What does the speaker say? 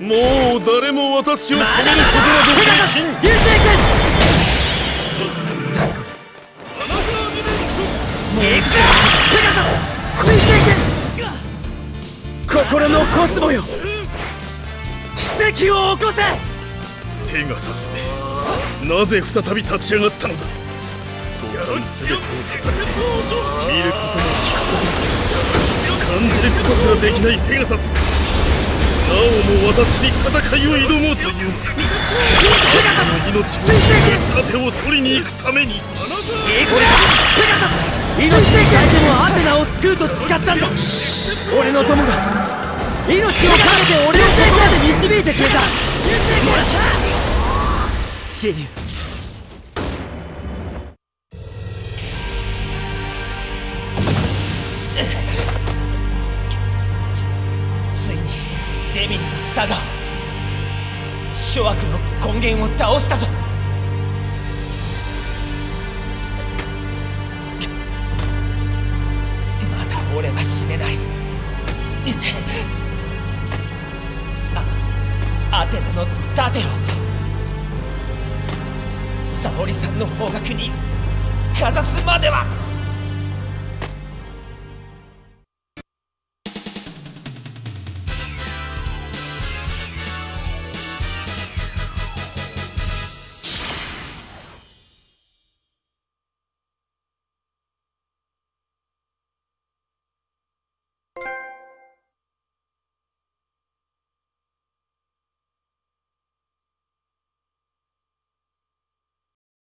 もう誰も私を止めることなどできん流星君最後もう行くぞペガサス流星君心のコスモよ。奇跡を起こせ。ペガサスめなぜ再び立ち上がったのだ。五感全てを叩いて見ることも聞くことも。感じることすらできないペガサス。も私に戦いを挑もうというのかあの命を盾を取りに行くために行くぞペガサス命で変えてもアテナを救うと誓ったんだ俺の友が命を懸けて俺をここまで導いてくれたシリウジェミニの差が諸悪の根源を倒したぞ。まだ俺は死ねない。あアテナの盾を。沙織さんの方角にかざすまでは。